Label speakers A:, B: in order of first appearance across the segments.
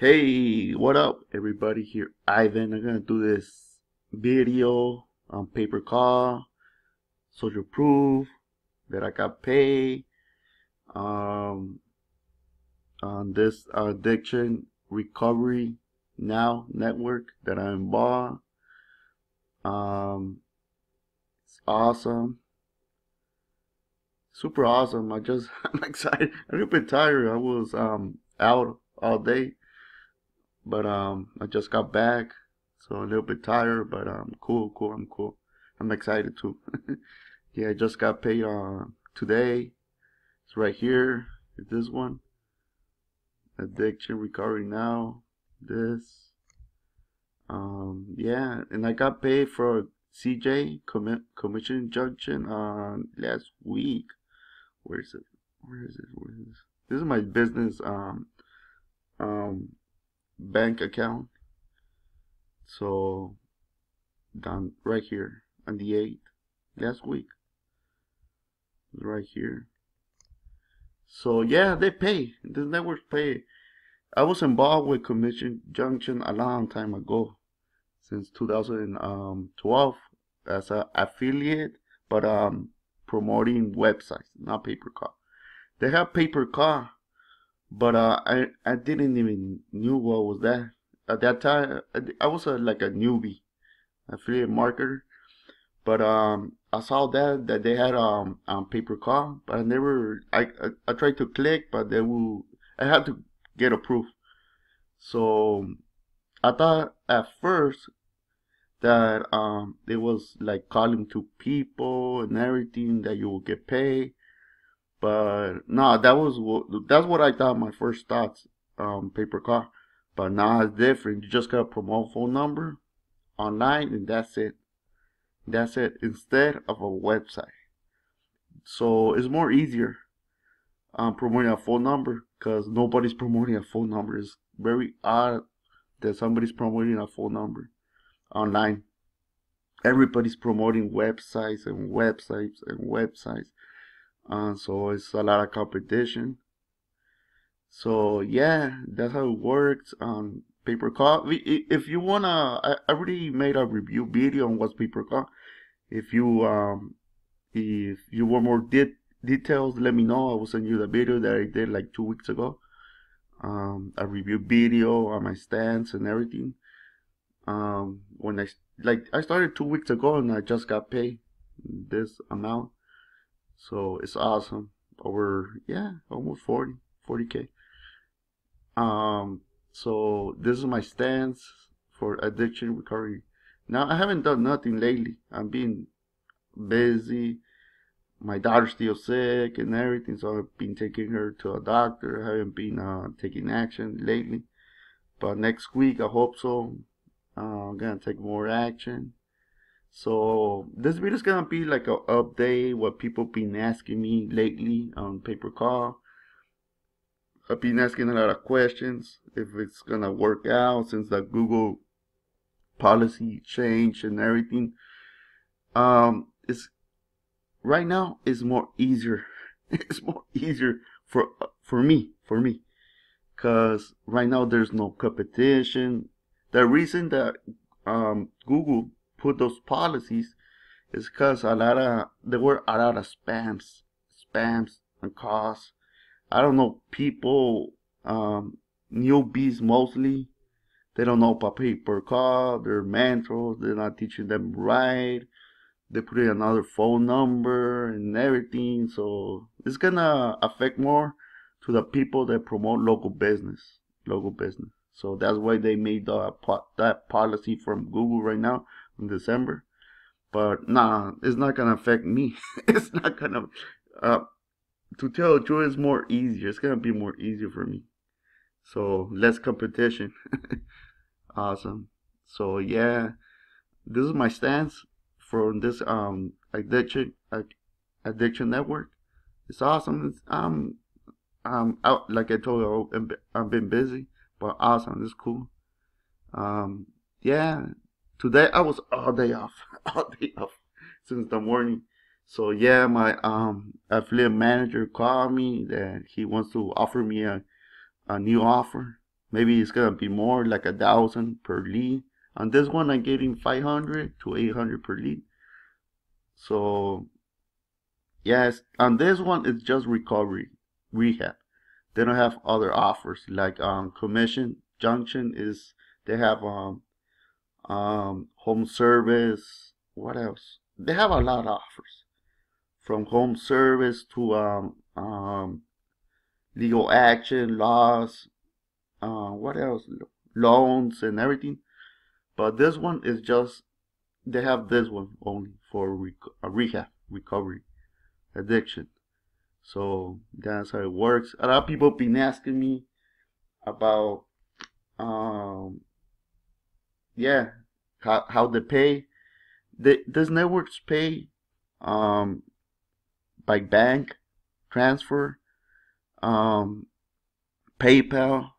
A: Hey, what up, everybody? Here, Ivan. I'm gonna do this video on pay per call, social proof that I got paid, um, on this addiction recovery now network that I'm involved. Um, it's awesome, super awesome. I just, I'm excited. I'm a little bit tired. I was um out all day but um I just got back so a little bit tired but um cool cool I'm cool. I'm excited too. Yeah I just got paid uh today. It's right here this one. Addiction recovery now this. Um yeah and I got paid for CJ commit commission junction on last week. Where is it? Where is it? Where is this this is my business um um bank account. So down right here on the 8th last week. Right here. So yeah, they pay. The networks pay. I was involved with Commission Junction a long time ago, since 2012 as an affiliate, but um promoting websites, not pay per call. They have pay per call but uh, I I didn't even knew what was that at that time. I, I was a, like a newbie affiliate marketer, but um I saw that that they had um, um pay per call, but I never I, I I tried to click, but they will I had to get approved. So I thought at first that um it was like calling to people and everything that you will get paid but no, that was what that's what I thought my first thoughts um pay per call. But now it's different. You just gotta promote phone number online and that's it. That's it. Instead of a website. So it's more easier um promoting a phone number because nobody's promoting a phone number. It's very odd that somebody's promoting a phone number online. Everybody's promoting websites and websites and websites uh, so it's a lot of competition. So yeah that's how it works on pay per call if you wanna I already made a review video on what's pay per call if you um if you want more de details let me know. I will send you the video that I did like two weeks ago. Um a review video on my stance and everything. Um when I like I started two weeks ago and I just got paid this amount so it's awesome. Over yeah, almost 40, 40k. Um, so this is my stance for addiction recovery. Now I haven't done nothing lately. I'm being busy. My daughter's still sick and everything, so I've been taking her to a doctor. I haven't been uh, taking action lately, but next week I hope so. Uh, I'm gonna take more action. So this video is gonna be like an update what people been asking me lately on pay per call. I've been asking a lot of questions if it's gonna work out since the Google policy change and everything. Um, it's right now it's more easier. it's more easier for for me for me, cause right now there's no competition. The reason that um, Google put those policies is because a lot of there were a lot of spams, spams and calls. I don't know people, um, newbies mostly. They don't know about pay per call. They're mentors. They're not teaching them right. They put in another phone number and everything. So it's gonna affect more to the people that promote local business, local business. So that's why they made the, that policy from Google right now in December. But nah, it's not gonna affect me. it's not gonna. Uh, to tell the truth, it's more easier. It's gonna be more easier for me. So less competition. awesome. So yeah, this is my stance from this um addiction addiction network. It's awesome. It's, um um out like I told you, I've been busy, but awesome. It's cool. Um yeah, today I was all day off, all day off since the morning. So yeah, my um affiliate manager called me that he wants to offer me a a new offer maybe it's gonna be more like a thousand per lead. On this one, I'm getting 500 to 800 per lead. So yes, on this one, it's just recovery rehab. They don't have other offers like um, commission junction is they have um, um, home service. What else? They have a lot of offers from home service to um, um, legal action, laws, uh, what else? Loans and everything. But this one is just they have this one only for rec- rehab, recovery, addiction. So that's how it works. A lot of people been asking me about, um, yeah, how how they pay. The, does networks pay um, by bank transfer, um, PayPal,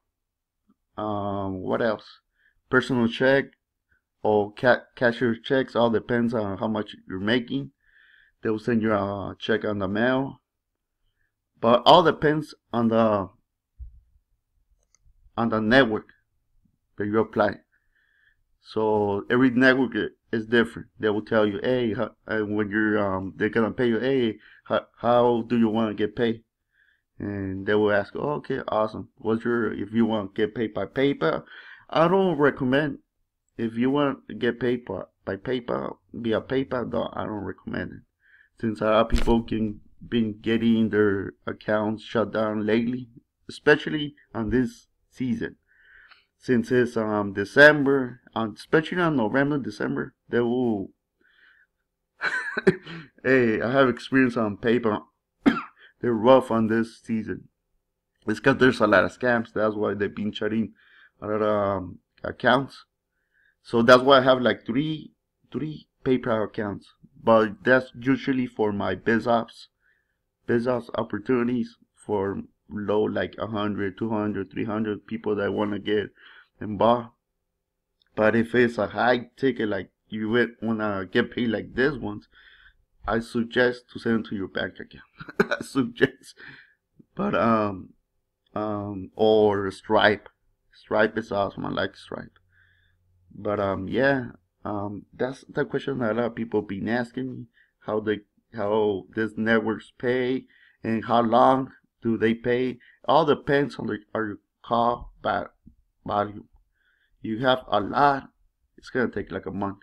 A: um, what else? Personal check or ca- cashier checks. All depends on how much you're making. They will send you a check on the mail. But all depends on the on the network that you apply. So every network is different. They will tell you, hey, how, when you're um, they're gonna pay you, hey, how, how do you want to get paid? And they will ask, oh, okay, awesome. What's your if you want to get paid by PayPal? I don't recommend if you want to get paid by, PayPal via PayPal. Though I don't recommend it since a lot of people can been getting their accounts shut down lately, especially on this season. Since it's um December, um, especially on November, December, they will. hey, I have experience on PayPal. They're rough on this season. It's because there's a lot of scams. That's why they've been shutting a lot of um, accounts. So that's why I have like three three PayPal accounts. But that's usually for my biz ops biz ops opportunities for low like 100 200 300 people that want to get involved but if it's a high ticket like you would want to get paid like this ones i suggest to send it to your bank account. I suggest. But um um or stripe. Stripe is awesome. I like stripe. But um yeah um that's the question that a lot of people been asking me. How they how these networks pay and how long do they pay. All depends on the your call back value. You have a lot, it's gonna take like a month.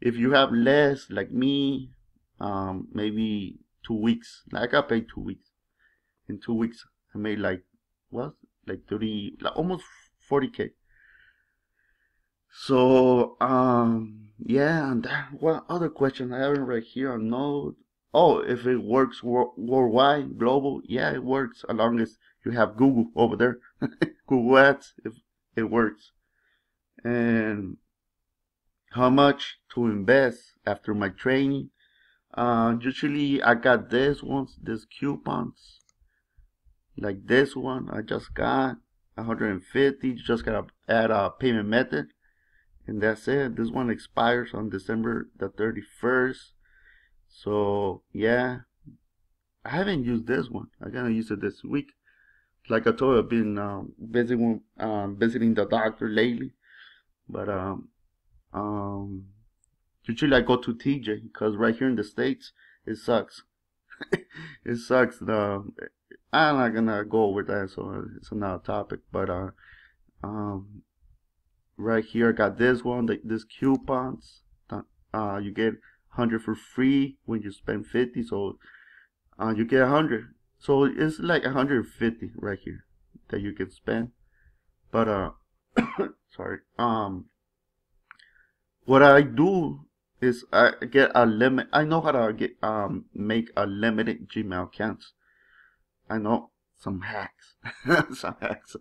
A: If you have less, like me, um, maybe two weeks. Like I paid two weeks. In two weeks, I made like what, like thirty, like almost forty k. So, um, yeah, and that, what other question I have right here on Node? Oh, if it works worldwide, global, yeah, it works as long as you have Google over there. Google Ads, if it works. And how much to invest after my training? Uh, usually I got this ones, these coupons, like this one I just got 150. You just gotta add a payment method and that's it this one expires on december the 31st so yeah i haven't used this one. I'm gonna use it this week. Like i told you i've been um, visiting um, visiting the doctor lately. But um um usually i go to tj because right here in the states it sucks. It sucks. The i'm not gonna go over that so it's another topic. But uh um right here I got this one the, this coupons uh, you get 100 for free when you spend 50 so uh, you get 100 so it's like 150 right here that you can spend. But uh sorry um what I do is I get a limit. I know how to get um make a limited Gmail accounts. I know some hacks some hacks.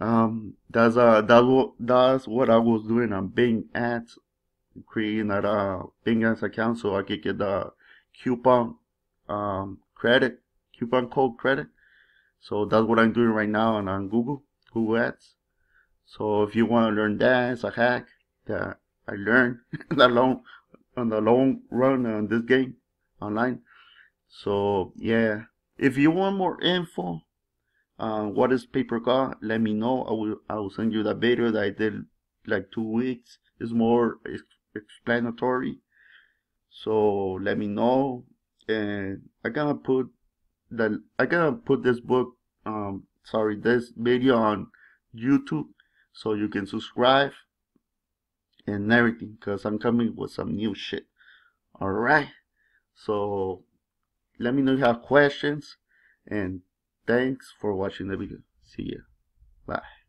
A: Um, that's uh, that's what that's what I was doing. On Bing Ads, creating that uh Ads account so I could get the coupon um credit, coupon code credit. So that's what I'm doing right now on, on Google, Google Ads. So if you want to learn that, it's a hack that I learned the long on the long run on this game online. So yeah, if you want more info, uh, what is pay per call let me know i will i will send you the video that i did like two weeks it's more explanatory. So let me know. And i gotta put the i gotta put this book um sorry this video on youtube so you can subscribe and everything because i'm coming with some new shit. All right so let me know if you have questions and thanks for watching the video. See ya. Bye